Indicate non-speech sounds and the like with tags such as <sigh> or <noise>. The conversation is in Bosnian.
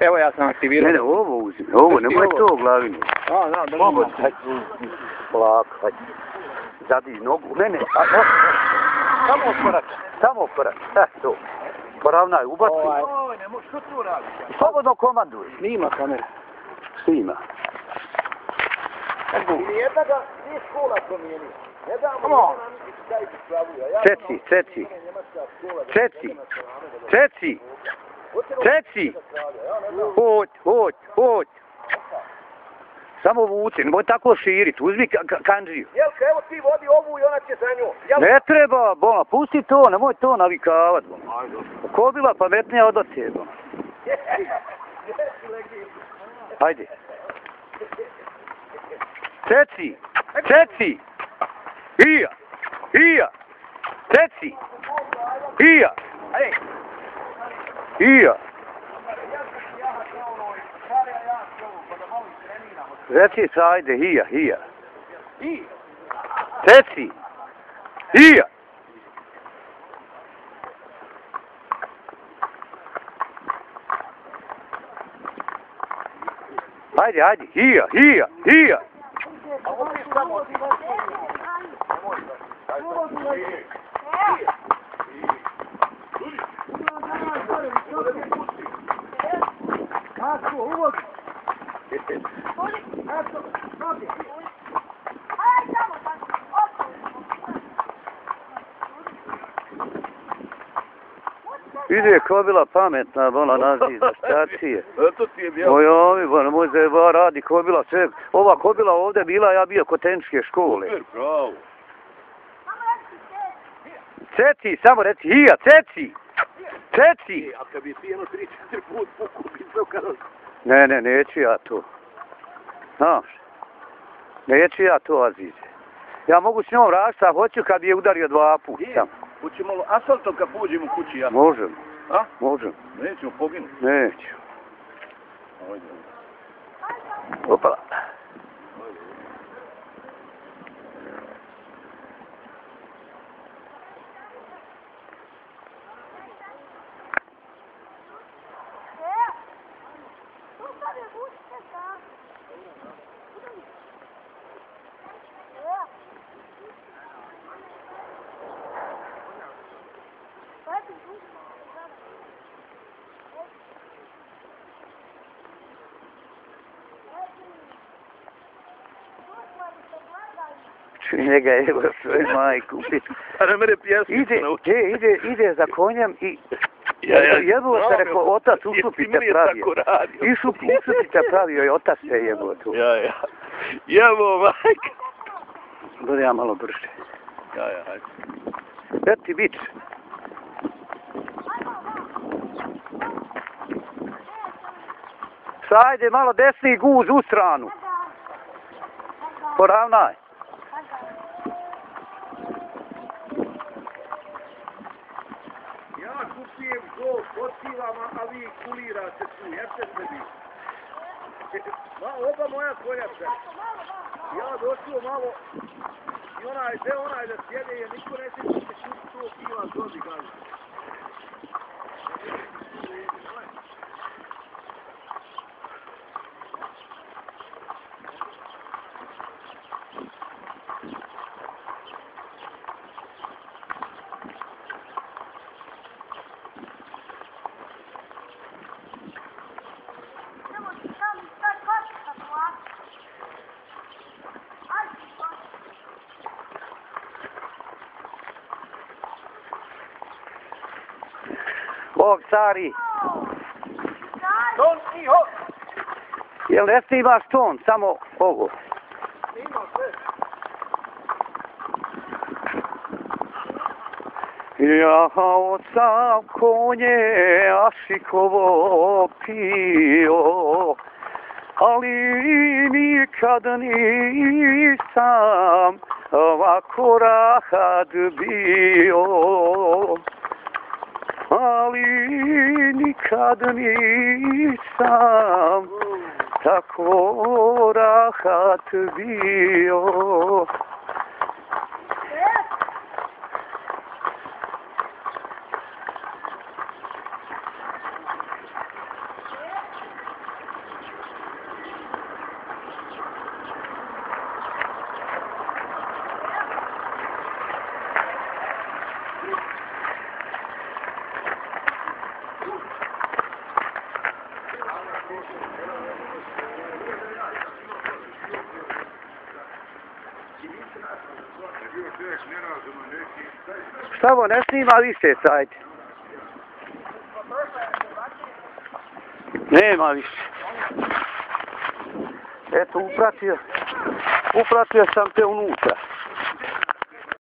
Evo ja sam aktivirao. Ne, ne, ovo uzim. Ovo, nemoj to u glavinu. A, da, da. Ovo, hajde. Polako, hajde. Zadi nogu. Ne, ne, a, a, samo korak. Samo korak. E, to. Poravnaj, ubaci. Ovaj. Oj, ne možeš, što tu radiš? Slobodno komanduj. Snima kamera. Snima. Ili jedna ga nije škola promijeni. Ne damo Come on. da ispravlja. Ja Ceci, ceci. Ceci. Ceci. Ceci. Hoć, hoć, hoć. Samo vuci, nemoj tako širit. Uzmi ka ka kanđiju. Jelka, evo ti vodi ovu i ona će za nju. Jel? Ne treba, boma, pusti to, nemoj to navikavat, boma. Ko bila pametnija od ocije, boma. Hajde. Ceci, ceci. Ija, ija. Ceci. Ija. Ej, Ija. Reci se, ajde, hija, hija. i, Reci. Hija. Ajde, ajde, hija, hija, hija. a ovo ti samo Ide ko bila pametna, bona nazi za stacije. <laughs> Eto ti je bio. Moj ovi, bona moj zeba radi, ko bila sve. Ova ko bila ovde bila, ja bio kod tehničke škole. Bravo. Ceci, samo reci, hija, ceci. Ceci. A kad bi ti jedno tri, četiri put puku, bi sve kada... Ne, ne, neću ja to. Znaš, neću ja to, Azize. Ja mogu s njom rašta, hoću kad bi je udario dva puta. Je. Hoće malo asfaltom kad pođemo kući, ja. Možem, A? možem. Nećemo poginuti. Neću. Ajde. Opala. Njega, evo svoj majku. <laughs> A ne mene pjesmu Ide, ide, ide, ide za konjem i Jebo se rekao, otac usupite pravio. Tako radio. Išu usupite pravio i otac se jebo tu. Ja, ja. Jebo, majka. Bude ja malo brže. Ja, ja, hajde. Eto ti bić. Sajde malo desni guz u stranu. Poravnaj. Ja kupijem gol, potivam, a vi kulirate tu, jeste se vi. Ma, oba moja koljača. Ja došlo malo i onaj, gde onaj da sjede, jer niko neće da se kupi to piva dobi, kaže. Bog cari. Don, iho! Jel ne imaš ton, samo ovo. Ima sve. Ja sam konje Ašikovo pio, ali nikad nisam ovako rahat bio. Ali nikad nisam tako rahat bio. Samo ne snima više, sajte. Nema više. Eto, upratio, upratio sam te unutra.